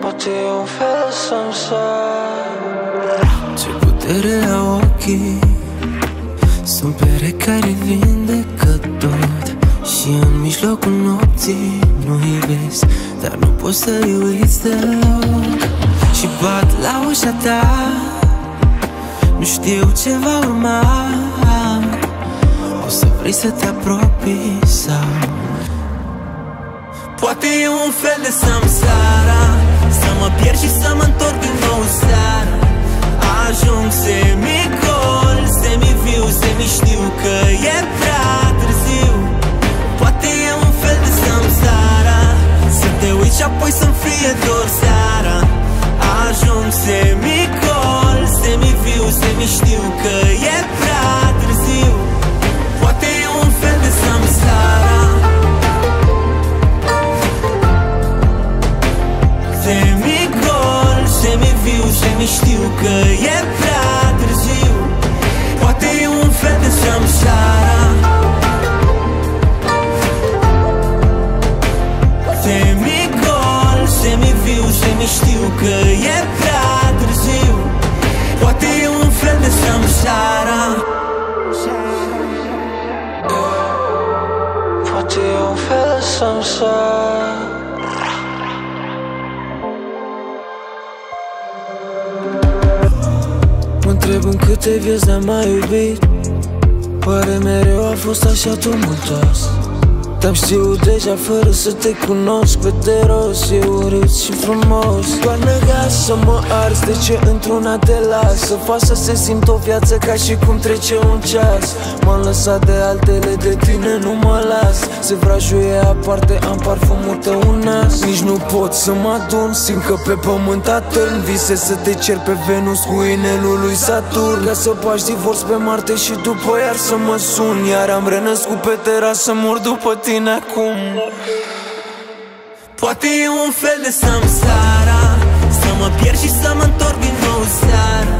Poate e un fel să-mi sar. Ce putere au ochii? Sunt pere care vindecă tot Și în mijlocul nopții nu iubesc Dar nu poți să iubiți deloc. Și bat la ușa ta Nu știu ce va urma. O să vrei să te apropii sau Poate e un fel de samsara Să mă pierd și să mă întorc din nou seara Ajung semicol, semiviu, semi-știu că e prea târziu. Poate e un fel de samsara Să te uiți și apoi să-mi fie dor seara semi-viu, semi-știu că e prea târziu? Poate e un fel de samsara Semi-gol, semi-viu, semi-știu că e prea târziu? Poate e un fel de samsara Poate e un fel să-mi Mă întreb în câte vieți ne-am mai iubit. Oare mereu a fost așa tumultos Te-am știut deja fără să te cunosc. Pe de rost e urât și frumos. Doar negas să mă arzi De ce într-una te las? Să fac să se simt o viață ca și cum trece un ceas. M-am lăsat de altele de tine nu mă las. Se vrajuie aparte am parfumul tău un nas. Nici nu pot să mă adun Simt că pe pământ atârn. Vise să te cer pe Venus cu inelul lui Saturn. Ca să bași divorț pe Marte și după iar să mă sun. Iar am renăscut pe terasă mor după tine acum. Poate e un fel de samsara Să mă pierd și să mă întorc din nou seara.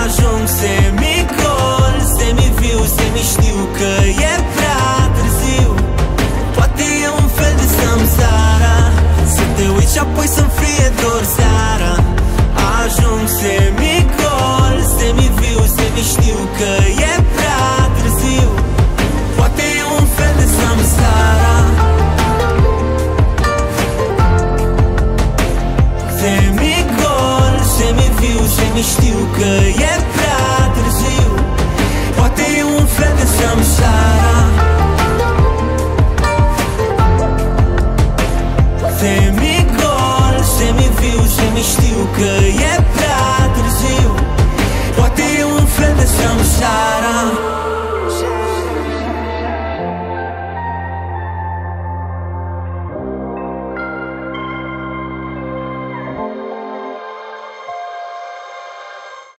Ajung semicol, semiviu, semi-știu că e prea târziu. Poate e un fel de samsara Să te uiți și apoi să-mi fie dor seara. Ajung semicol, semiviu, semi-știu că e că e prea târziu. Poate e un fel de samsara. Semicol, semiviu, semi-știu că e